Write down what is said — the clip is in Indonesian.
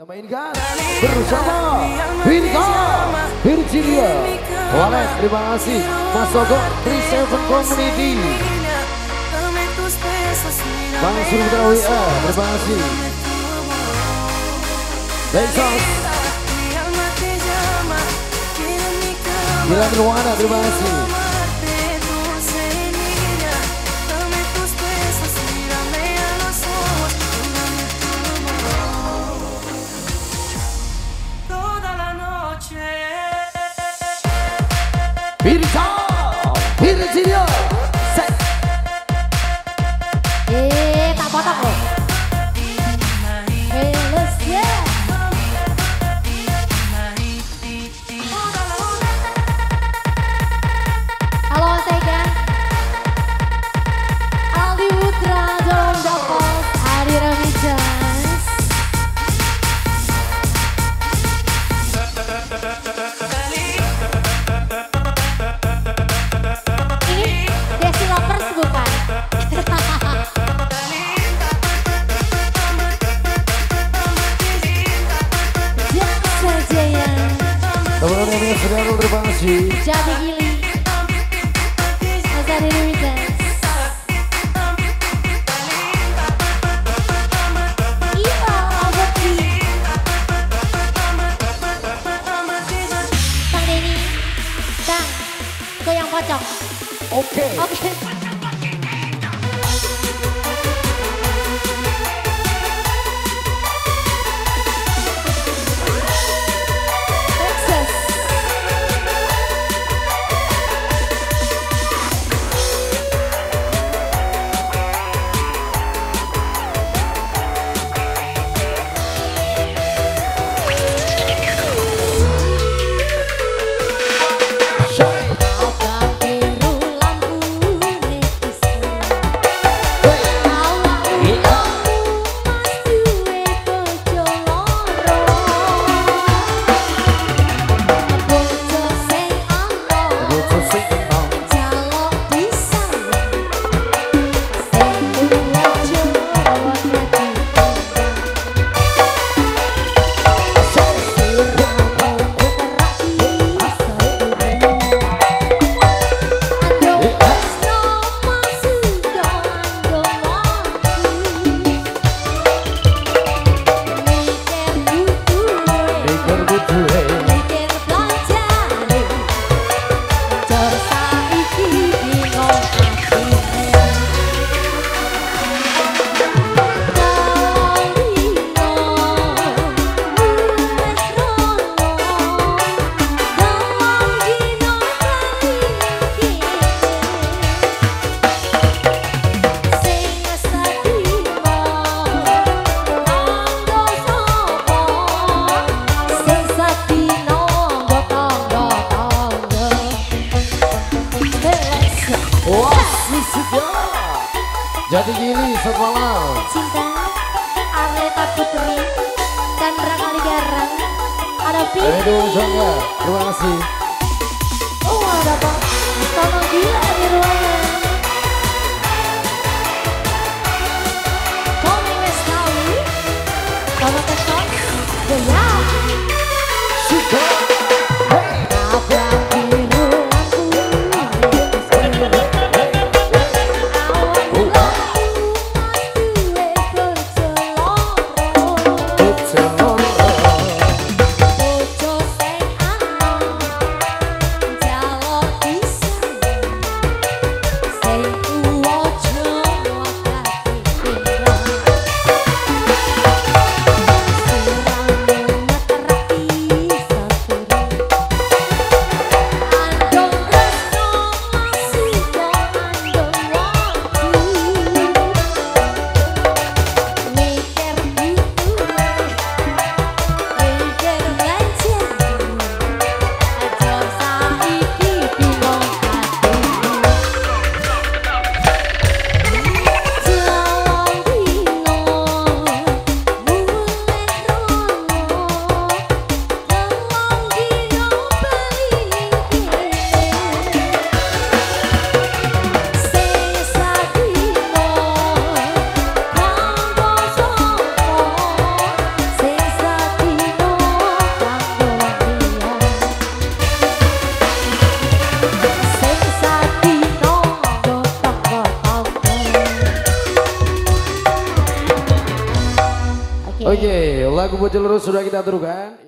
Kita mainkan bersama Virga Virginia. Walet terima kasih. Mas Sogo 37 Community Bang Surutra WA terima kasih. Bensos Gilan Ruwana terima kasih. Virja, Virginia, set. Yeah. Jadi. Jadi gini sekolah Cinta Arleta Putri dan Chandra Kaligarang Ada Pini Aduh Jongga Terima kasih. Oh ada Pak. Tono Gila di ruang Oke. Lagu Bocil Lurus sudah kita aturkan.